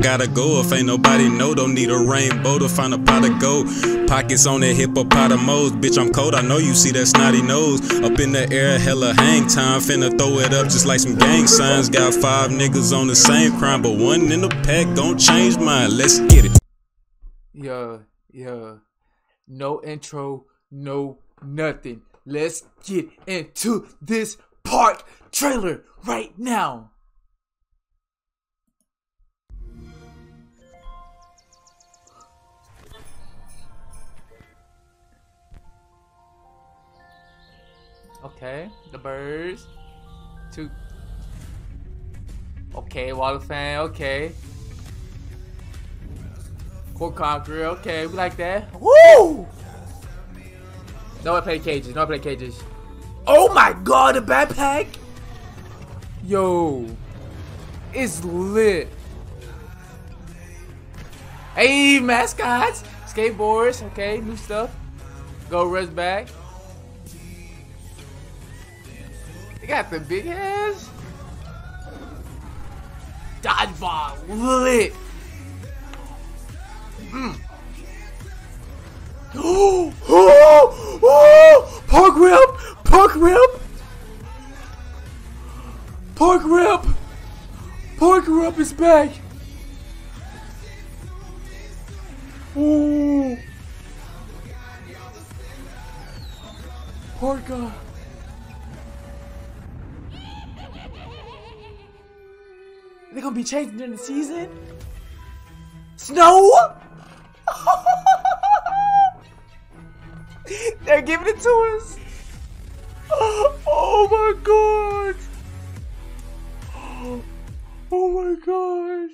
gotta go. If ain't nobody know, don't need a rainbow to find a pot of gold. Pockets on that hippopotamus. Bitch, I'm cold. I know you see that snotty nose. Up in the air, hella hang time. Finna throw it up just like some gang signs. Got five niggas on the same crime, but one in the pack gon' change mine. Let's get it. Yeah, yeah. No intro, no nothing. Let's get into this part trailer right now. Okay, the birds. Two. Okay, water fan. Okay. Core Conqueror. Okay, we like that. Woo! No I play cages. No I play cages. Oh my god, the backpack! Yo. It's lit. Hey, mascots! Skateboards, okay, new stuff. Go Rush back. Got the big heads. Dodgeball, lit. Mm. Oh, oh, oh, park rep, park rep, park rep, park rep is back. Oh, park rep. They're gonna be changing during the season. Snow. They're giving it to us. Oh my god. Oh my gosh.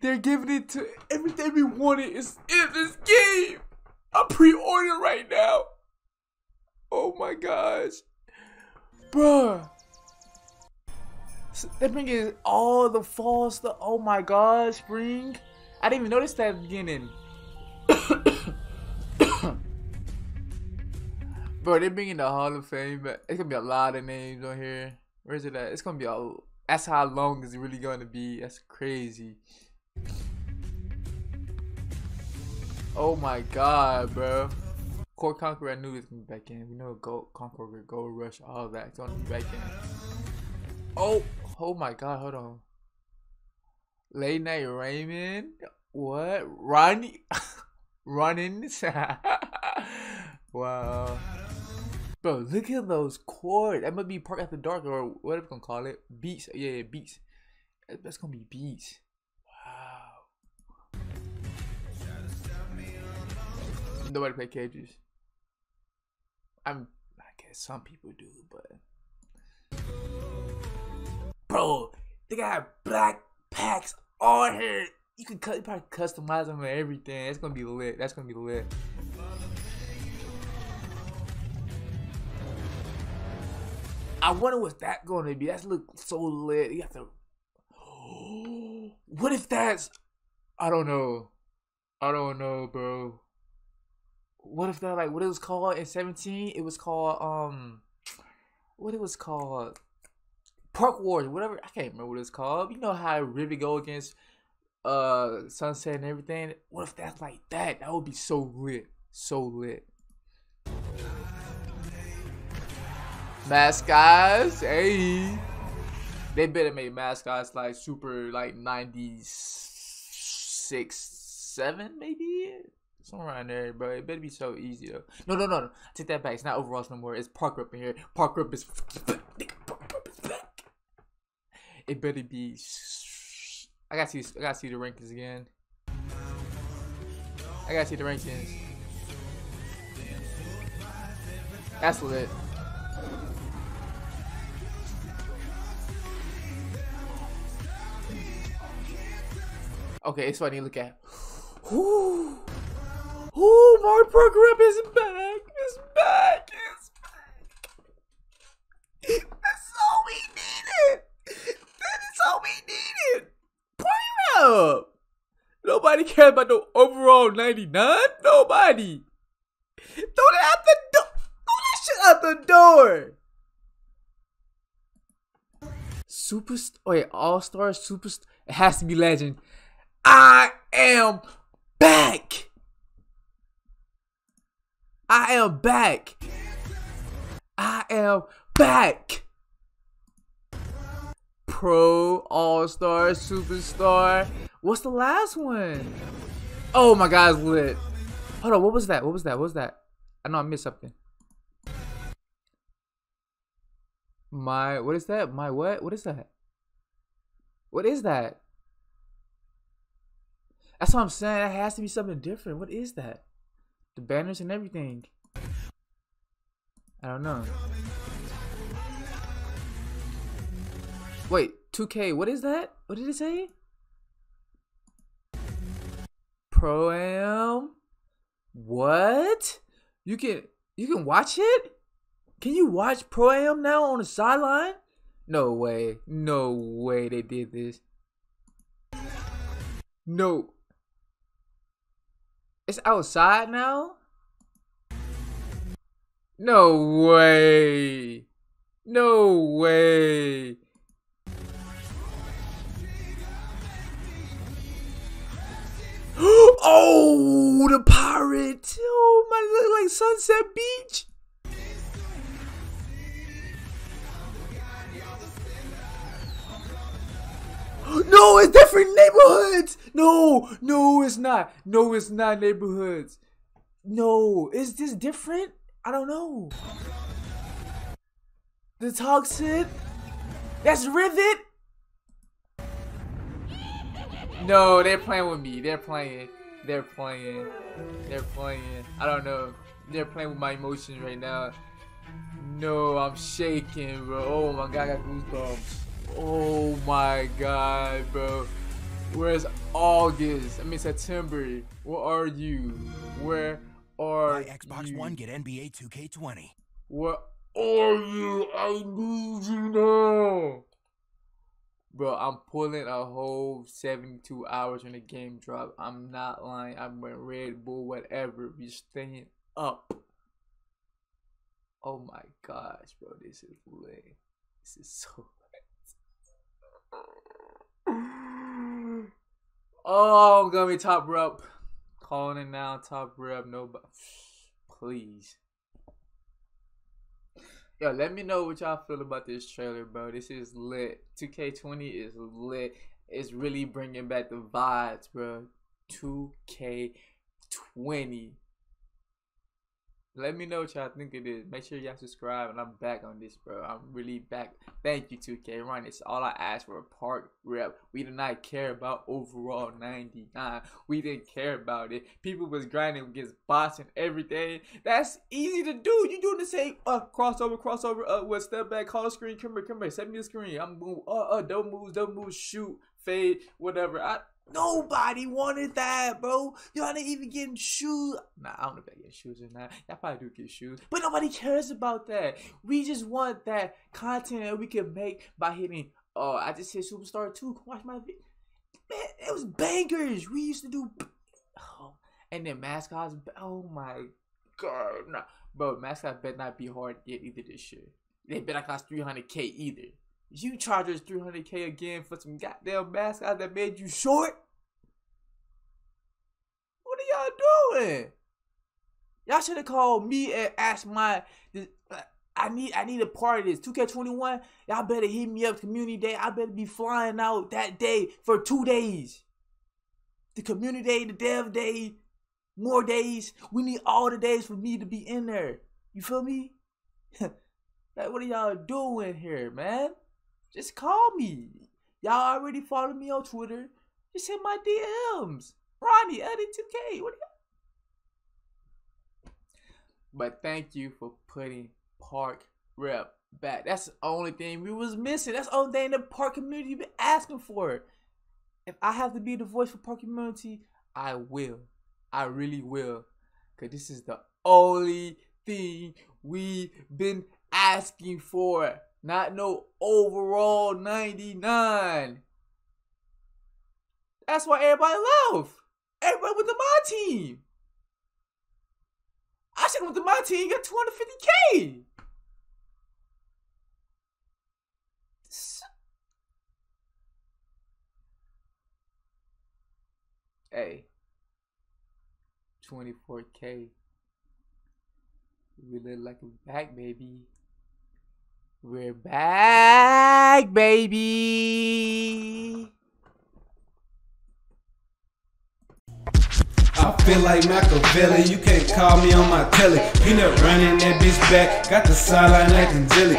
They're giving it to everything we wanted is in this game. I pre-order right now. Oh my gosh. Bruh. They're bringing all the fall stuff. Oh my god, spring. I didn't even notice that at the beginning. Bro, they're bringing the Hall of Fame back. It's gonna be a lot of names on here. Where's it at? It's gonna be a. That's how long is it really gonna be? That's crazy. Oh my god, bro. Core Conqueror, I knew was gonna be back in. We know Gold Conqueror, Gold Rush, all that. It's gonna be back in. Oh, oh my god, hold on. Late Night Raymond? What? Ronnie? Running? wow. Bro, look at those chords. That might be Park After Dark or whatever we're gonna call it. Beats. Yeah, yeah, beats. That's gonna be beats. Wow. Nobody play cages. I'm I guess some people do, but Bro, they got black packs on here. You can cut, you probably customize them and everything. It's gonna be lit. That's gonna be lit. I wonder what's that gonna be. That's look so lit. You have to. What if that's? I don't know. I don't know, bro. What if that like what it was called in seventeen? It was called um, what it was called. Park Wars, whatever. I can't remember what it's called. You know how Ruby go against uh Sunset and everything. What if that's like that? That would be so lit, so lit. Mascots, hey. They better make mascots like super like 96, 7 maybe? Somewhere around there, bro. It better be so easy though. No, no, no, no. Take that back. It's not overalls no more. It's Park up in here. Park up is it better be. I gotta see. I gotta see the rankings again. I gotta see the rankings. That's lit. Okay, it's funny. Look at. Ooh, my program is back. It's back. It's back. That's all we needed. That is all we needed. Point up. Cares about the overall 99. Nobody. Throw that out the door. Throw that shit out the door. Super. Yeah, All Star Super. It has to be legend. I am back. I am back. I am back. Pro, All Star, Superstar. What's the last one? Oh my God, it's lit. Hold on, what was that? What was that? What was that? I know I missed something. My, what is that? My what? What is that? What is that? That's what I'm saying. That has to be something different. What is that? The banners and everything. I don't know. Wait, 2K, what is that? What did it say? Pro Am? What? You can you can watch it? Can you watch Pro Am now on the sideline? No way. No way they did this. No. It's outside now? No way. No way. oh, the pirate. Oh, my, look like Sunset Beach. No, it's different neighborhoods. No, no, it's not. No, it's not neighborhoods. No, is this different? I don't know. The toxic. That's Rivet. No, they're playing with me. They're playing. They're playing. They're playing. I don't know. They're playing with my emotions right now. No, I'm shaking, bro. Oh my god, I got goosebumps. Oh my god, bro. Where's August? I mean September. Where are you? Where are Buy Xbox you? One, get NBA 2K20. Where are you? I need you now. Bro, I'm pulling a whole 72 hours when the game drop. I'm not lying. I'm wearing Red Bull, whatever. We staying up. Oh my gosh, bro. This is lit. This is so. Oh, I'm gonna be top rep. Calling it now, top rep. Nobody. Please. Yo, let me know what y'all feel about this trailer, bro. This is lit. 2K20 is lit. It's really bringing back the vibes, bro. 2K20. Let me know what y'all think it is. Make sure y'all subscribe, and I'm back on this, bro. I'm really back. Thank you, 2K. Run. It's all I asked for a park rep. We did not care about overall 99. We didn't care about it. People was grinding against bots and everything. That's easy to do. You doing the same uh crossover, crossover, uh with step back, call a screen, come here, come send me the screen. I'm move, uh, uh, double moves, double moves, shoot, fade, whatever. I Nobody wanted that, bro. Y'all ain't even getting shoes. Nah, I don't know if I get shoes or not. Y'all probably do get shoes. But nobody cares about that. We just want that content that we can make by hitting, oh, I just hit Superstar 2. Watch my. Man, it was bangers. We used to do. Oh, and then mascots. Oh my god. Nah. Bro, mascots better not be hard yet either this year. They better cost 300k either. You charge us 300k again for some goddamn mascot that made you short? What are y'all doing? Y'all should have called me and asked my. Uh, I need I need a part of this. 2K21, y'all better hit me up community day. I better be flying out that day for two days. The community day, the dev day, more days. We need all the days for me to be in there. You feel me? like, what are y'all doing here, man? Just call me. Y'all already follow me on Twitter. Just hit my DMs. Ronnie, Eddie 2K. What you But thank you for putting Park Rep back. That's the only thing we was missing. That's the only thing the park community been asking for. If I have to be the voice for park community, I will. I really will. Cause this is the only thing we've been asking for. Not no overall 99. That's why everybody left. Everybody went to my team. I should have went to my team got 250k. Hey. 24K. We live like we're back, baby. We're back, baby. I feel like Machiavelli, you can't call me on my telly. Peanut running that bitch back, got the sideline acting jelly.